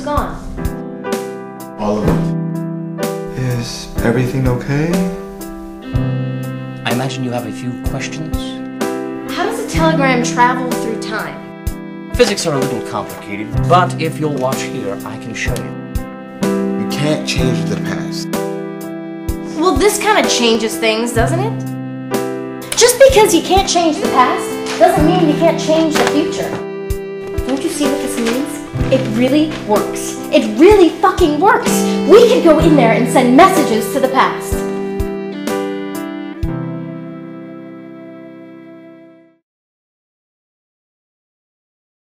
was gone. All of it. Is everything okay? I imagine you have a few questions. How does a telegram travel through time? Physics are a little complicated, but if you'll watch here, I can show you. You can't change the past. Well, this kind of changes things, doesn't it? Just because you can't change the past doesn't mean you can't change the future. Don't you see what this means? It really works. It really fucking works. We could go in there and send messages to the past.